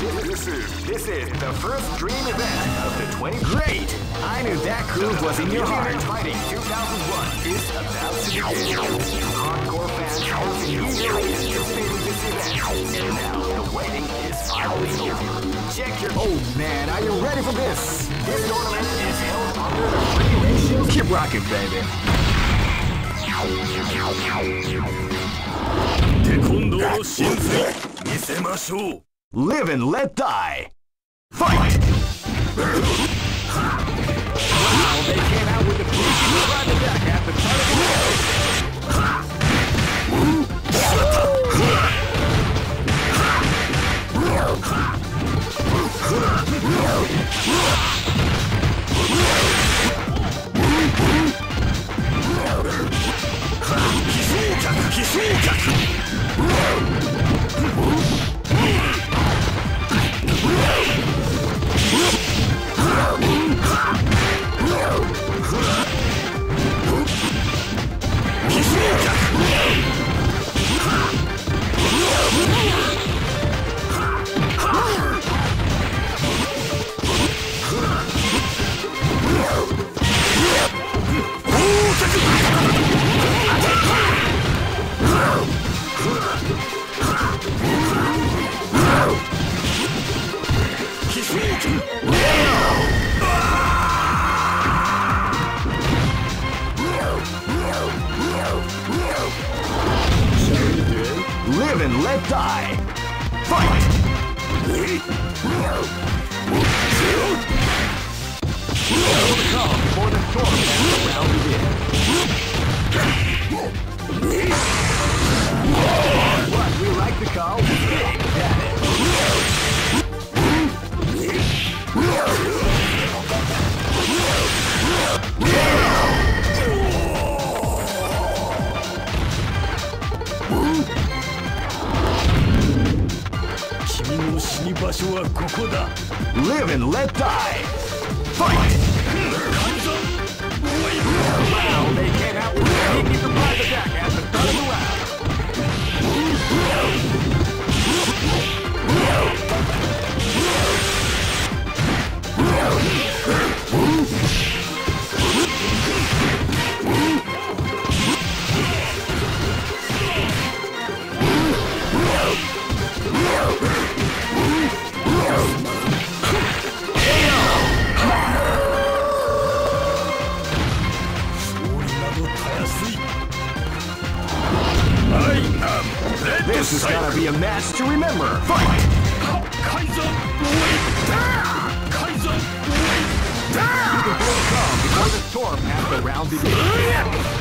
This is this is the first dream event of the 20. Great! I knew that groove was in your heart. Fighting 2001 is about to begin. Hardcore fans have been eagerly anticipating this event, and now the waiting is finally over. Check your. Oh man, are you ready for this? This tournament is held under the free ratio. Keep rocking, baby. テコンドーの真髄見せましょう Live and let die. Fight! Wow, they came out with the freaky run attack at the start of the match. Live Live and let die. Fight! They came out with a sneaky surprise attack This is gonna be a match to remember. Fight! You can feel the calm before the storm the round begins.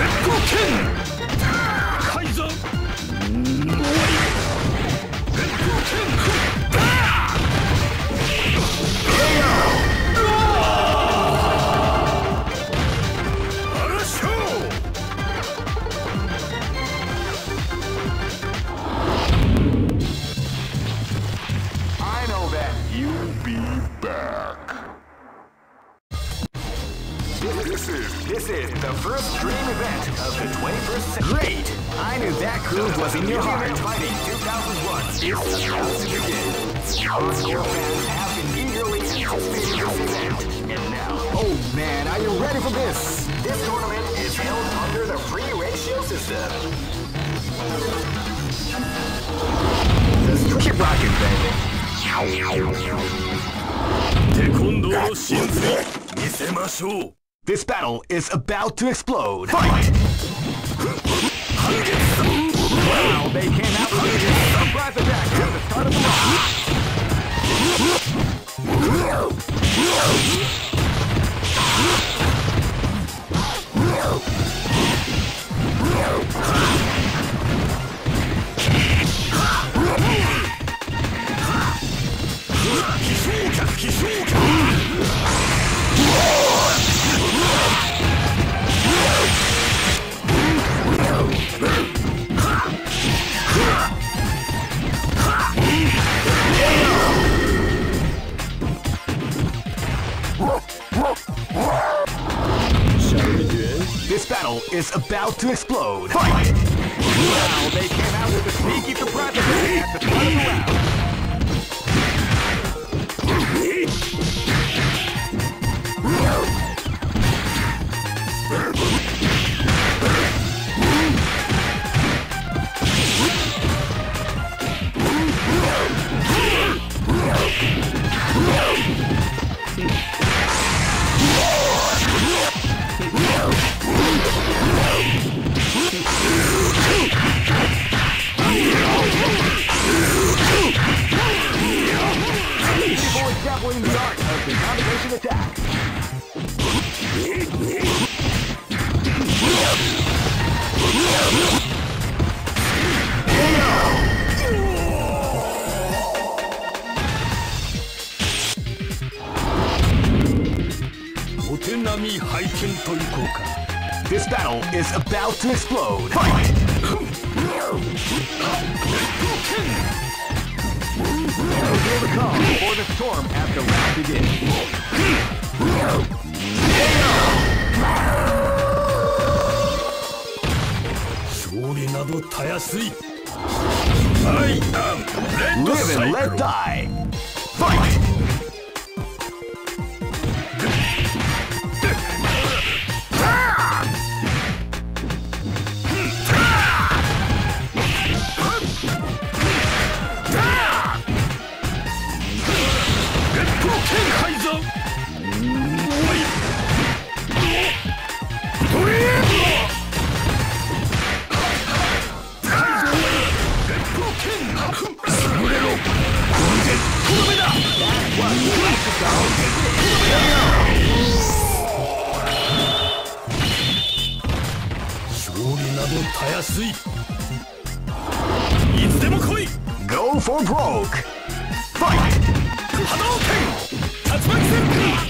Combination attack. I is this is the first dream event of the 21st century. Great! I knew that groove was in your heart. Fighting 2001 is about to begin. Hardcore fans have been eagerly anticipating this event, and now, oh man, are you ready for this? This tournament is held under the free ratio system. Keep rocking, baby. テコンドーの真髄見せましょう this battle is about to explode. Fight! Wow, they came out with a surprise attack at the start of the round. Kishuka! Kishuka! Is about to explode. Fight! Now they came out with a sneaky surprise at the start of the round. This battle is about to explode. Fight! Hear the call before the storm the round begins. などたやすい I am Red Cycle Live and let die. Fight! どたやすい。いつでも来い。Go for broke. Fight! 波動拳。竜巻旋風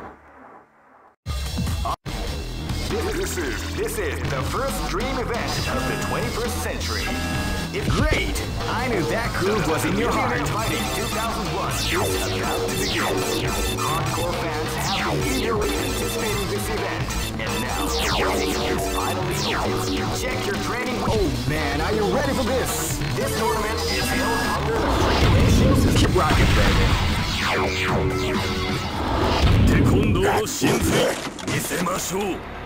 This, this is this is the first dream event of the 21st century. It's great. I knew that groove was in your heart. Fighting 2001 is about to begin. Hardcore fans have been eagerly anticipating this event, and now the waiting is finally over. Check your training. Oh man, are you ready for this? This tournament is held under the regulations. Keep rocking, baby. テコンドーの真髄見せましょう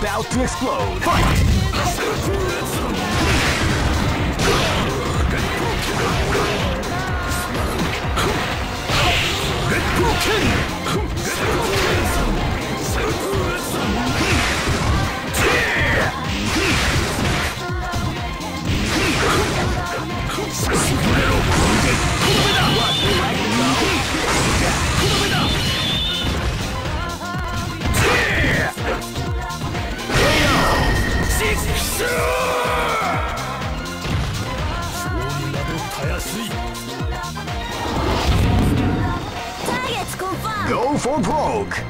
about to explode. broke.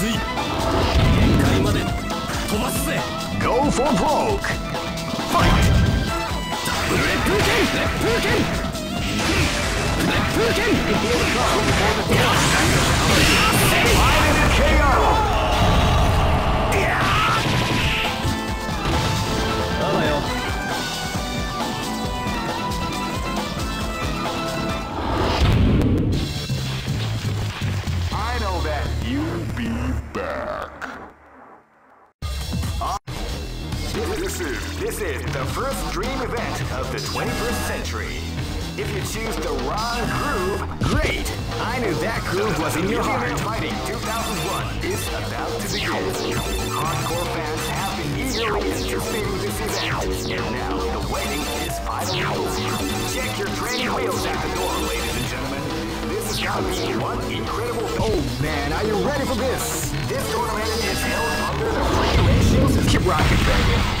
どたやすい限界まで飛ばすぜ Go for broke. Fight! ブレップーケンレップーケンレップーケン KO! This is the first dream event of the 21st century. If you choose the wrong groove, great. I knew that groove was in your heart. Fighting 2001 is about to begin. Hardcore fans have been eagerly anticipating this event, and now the waiting is finally over. Check your training wheels at the door, ladies and gentlemen. This is gonna be one incredible. Oh man, are you ready for this? This tournament is held under the ratio. Keep rocking, baby.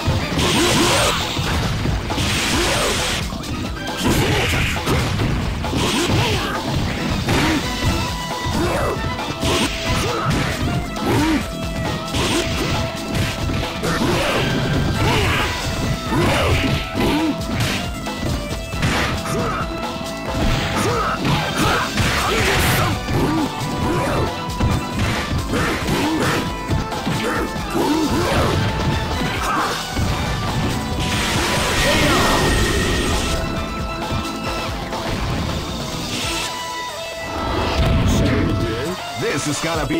半月さん飛翔半月さん半月さん半月さん This is gonna be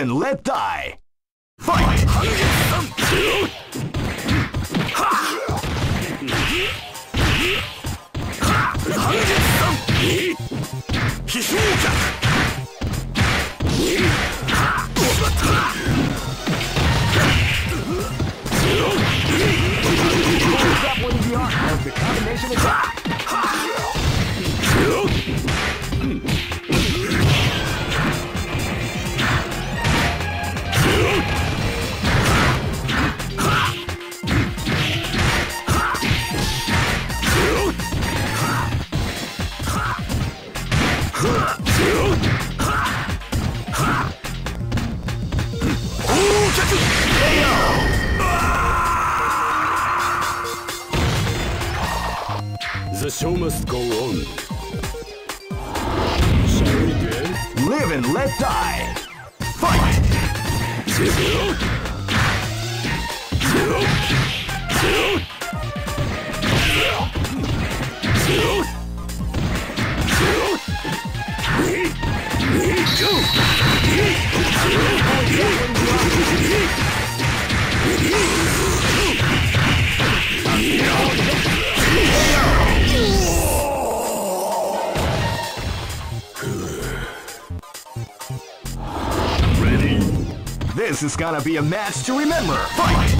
and let die. This is gonna be a match to remember. Fight!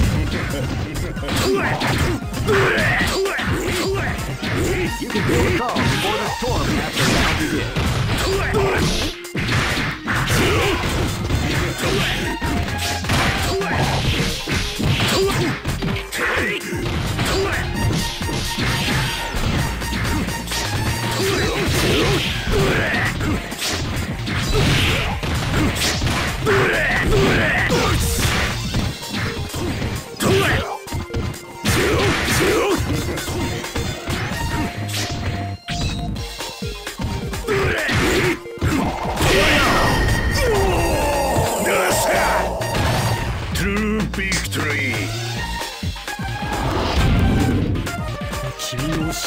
You can feel calm before the storm after begins.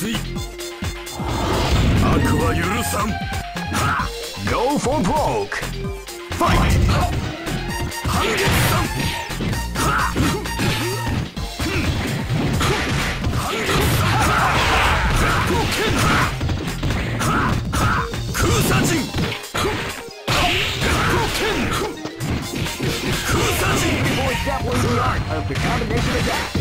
水悪は許さんは Go for broke! Fight! 反撃さんは反撃さんは空鎖陣空鎖陣 Four step was right of the combination attack.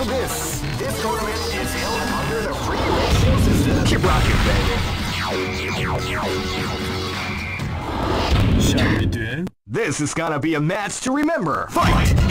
This tournament is held under the free system. Keep rocking, baby. Shall we do? This is gonna be a match to remember. Fight! Fight.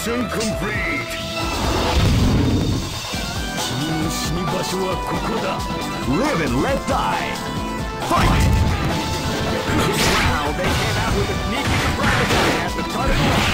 Mission complete! 君の死に場所はここだ Live and let die! Fight! Wow, they came out with a sneaky surprise at the start of the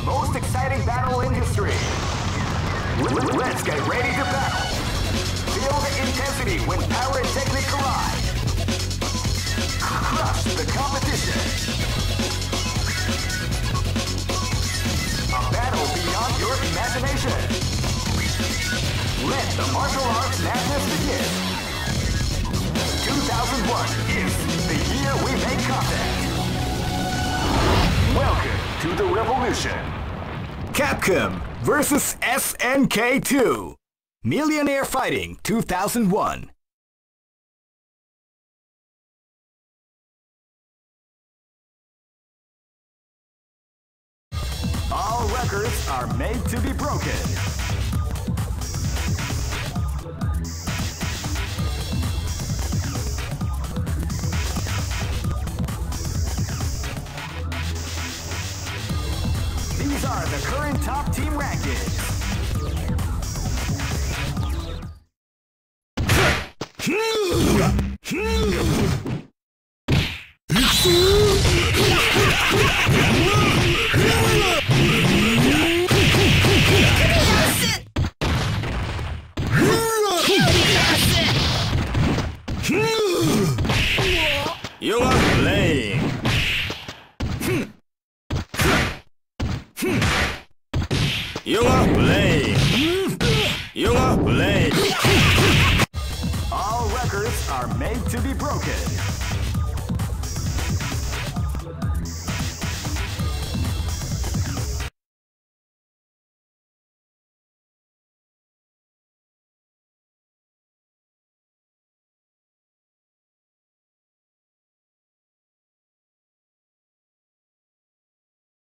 the most exciting battle in history. Let's get ready to battle. Feel the intensity when power and technique collide. Crush the competition. A battle beyond your imagination. Let the martial arts madness begin. 2001 is the year we make contact. Welcome to the revolution. Capcom versus SNK 2. Millionaire Fighting 2001. All records are made to be broken. These are the current top team rankings.